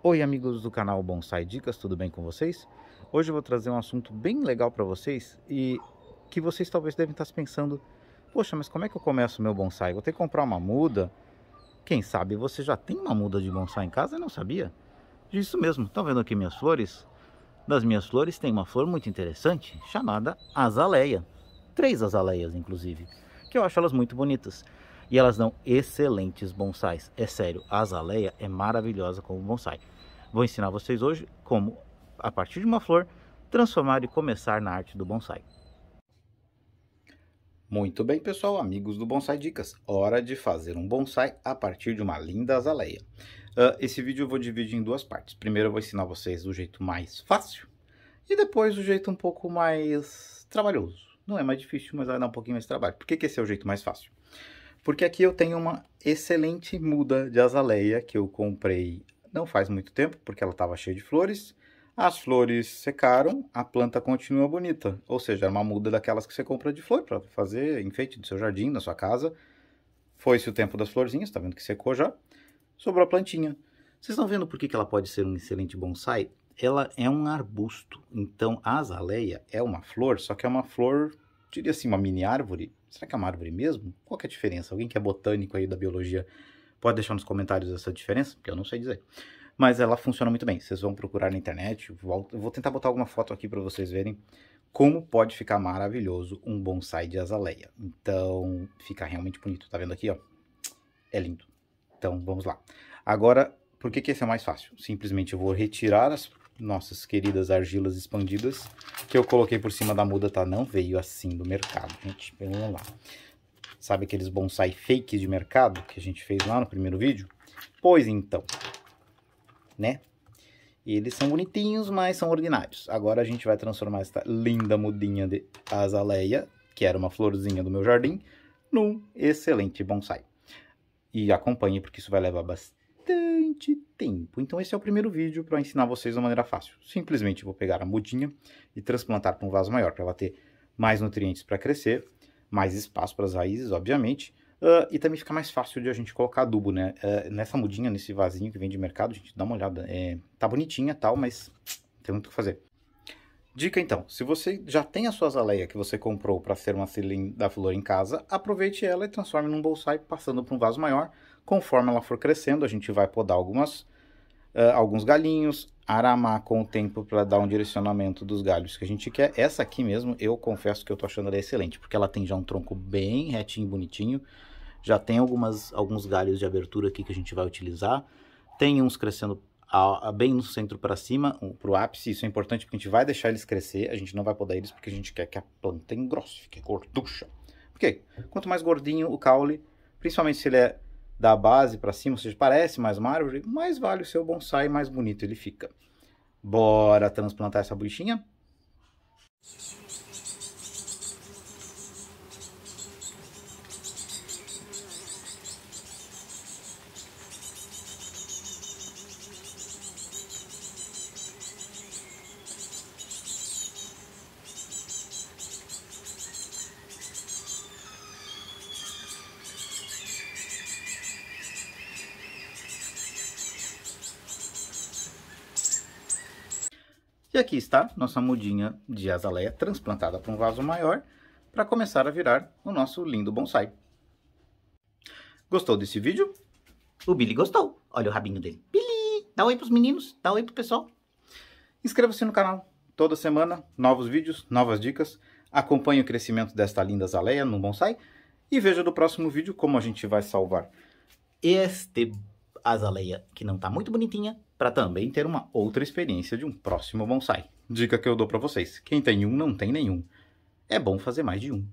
Oi amigos do canal Bonsai Dicas, tudo bem com vocês? Hoje eu vou trazer um assunto bem legal para vocês e que vocês talvez devem estar pensando Poxa, mas como é que eu começo meu bonsai? Vou ter que comprar uma muda? Quem sabe você já tem uma muda de bonsai em casa e não sabia? Isso mesmo, estão vendo aqui minhas flores? Das minhas flores tem uma flor muito interessante chamada azaleia. Três azaleias, inclusive, que eu acho elas muito bonitas. E elas dão excelentes bonsais. É sério, a azaleia é maravilhosa como bonsai. Vou ensinar vocês hoje como, a partir de uma flor, transformar e começar na arte do bonsai. Muito bem, pessoal, amigos do Bonsai Dicas. Hora de fazer um bonsai a partir de uma linda azaleia. Uh, esse vídeo eu vou dividir em duas partes. Primeiro eu vou ensinar vocês o jeito mais fácil e depois o jeito um pouco mais trabalhoso. Não é mais difícil, mas vai dar um pouquinho mais de trabalho. Por que, que esse é o jeito mais fácil? Porque aqui eu tenho uma excelente muda de azaleia que eu comprei não faz muito tempo, porque ela estava cheia de flores. As flores secaram, a planta continua bonita. Ou seja, é uma muda daquelas que você compra de flor para fazer enfeite do seu jardim, da sua casa. Foi-se o tempo das florzinhas, tá vendo que secou já. Sobrou a plantinha. Vocês estão vendo por que ela pode ser um excelente bonsai? Ela é um arbusto, então a azaleia é uma flor, só que é uma flor, diria assim, uma mini árvore, Será que é uma árvore mesmo? Qual é a diferença? Alguém que é botânico aí da biologia pode deixar nos comentários essa diferença? Porque eu não sei dizer. Mas ela funciona muito bem. Vocês vão procurar na internet. Eu vou tentar botar alguma foto aqui para vocês verem como pode ficar maravilhoso um bonsai de azaleia. Então, fica realmente bonito. Tá vendo aqui, ó? É lindo. Então, vamos lá. Agora, por que, que esse é mais fácil? Simplesmente eu vou retirar as nossas queridas argilas expandidas que eu coloquei por cima da muda, tá? Não veio assim do mercado, gente. Vamos lá. Sabe aqueles bonsai fakes de mercado que a gente fez lá no primeiro vídeo? Pois então, né? Eles são bonitinhos, mas são ordinários. Agora a gente vai transformar esta linda mudinha de azaleia, que era uma florzinha do meu jardim, num excelente bonsai. E acompanhe, porque isso vai levar bastante bastante tempo. Então esse é o primeiro vídeo para ensinar vocês de uma maneira fácil. Simplesmente vou pegar a mudinha e transplantar para um vaso maior, para ela ter mais nutrientes para crescer, mais espaço para as raízes, obviamente, uh, e também fica mais fácil de a gente colocar adubo, né? Uh, nessa mudinha, nesse vasinho que vem de mercado, a gente dá uma olhada. É, tá bonitinha tal, mas tem muito o que fazer. Dica então, se você já tem a sua azaleia que você comprou para ser uma da flor em casa, aproveite ela e transforme num bonsai passando para um vaso maior. Conforme ela for crescendo, a gente vai podar algumas, uh, alguns galinhos, aramar com o tempo para dar um direcionamento dos galhos que a gente quer. Essa aqui mesmo, eu confesso que eu tô achando ela excelente, porque ela tem já um tronco bem retinho, bonitinho. Já tem algumas, alguns galhos de abertura aqui que a gente vai utilizar. Tem uns crescendo a, a, bem no centro para cima, um, para o ápice. Isso é importante porque a gente vai deixar eles crescer. A gente não vai podar eles porque a gente quer que a planta engrosse, fique gorducha. Porque quanto mais gordinho o caule, principalmente se ele é da base para cima, ou seja, parece mais uma árvore, mais vale o seu bonsai, mais bonito ele fica. Bora transplantar essa buchinha? E aqui está nossa mudinha de azaleia transplantada para um vaso maior para começar a virar o nosso lindo bonsai. Gostou desse vídeo? O Billy gostou. Olha o rabinho dele. Billy, dá oi pros meninos, dá oi pro pessoal. Inscreva-se no canal. Toda semana, novos vídeos, novas dicas. Acompanhe o crescimento desta linda azaleia no bonsai. E veja no próximo vídeo como a gente vai salvar este azaleia que não está muito bonitinha para também ter uma outra experiência de um próximo bonsai. Dica que eu dou para vocês: quem tem um não tem nenhum. É bom fazer mais de um.